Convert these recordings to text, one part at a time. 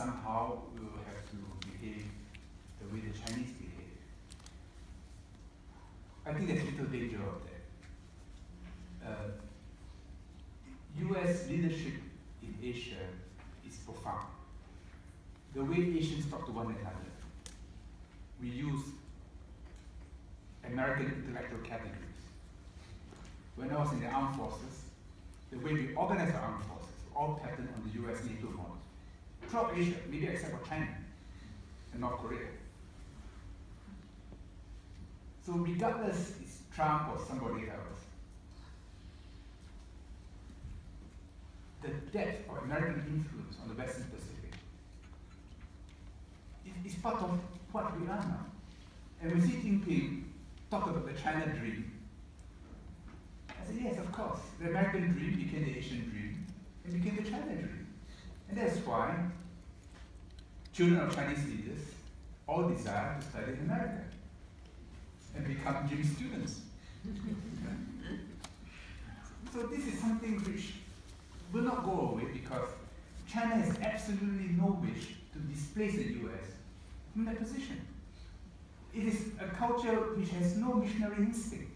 somehow we will have to behave the way the Chinese behave. I think there's little danger of that. Uh, US leadership in Asia is profound. The way Asians talk to one another, we use American intellectual categories. When I was in the armed forces, the way we organize our armed forces, all patterned on the US NATO model. Throughout Asia, maybe except for China and North Korea. So regardless it's Trump or somebody else, the depth of American influence on the Western Pacific is, part of what we are now. And when Xi Jinping talked about the China dream, I said, yes, of course. The American dream became the Asian dream and became the China dream. And that's why children of Chinese leaders all desire to study in America and become dream students. so this is something which will not go away because China has absolutely no wish to displace the US from that position. It is a culture which has no missionary instinct.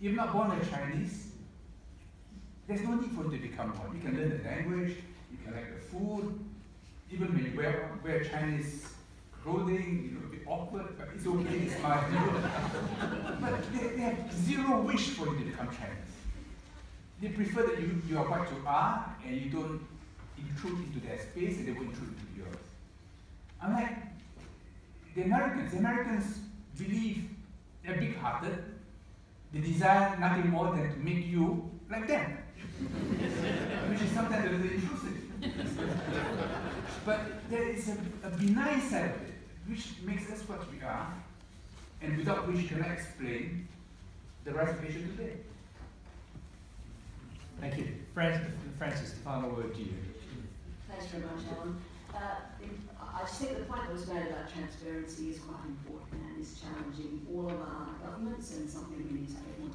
You're not born a Chinese, there's no need for you to become one. You can learn the language, you can food, even when you wear, wear Chinese clothing, know, a bit awkward, but it's okay, it's my But they, they have zero wish for you to become Chinese. They prefer that you, you are what you are and you don't intrude into their space and they won't intrude into yours. Unlike the Americans, the Americans believe they're big hearted, they desire nothing more than to make you like them, which is sometimes a little intrusive. But there is a, a benign side of it, which makes us what we are, and without which we cannot explain the rise of Asia today. Thank you. Francis, Francis, the final word to you. Thanks very much, Alan. Uh, I just think the point that was made about transparency is quite important and is challenging all of our governments and something we need to pay more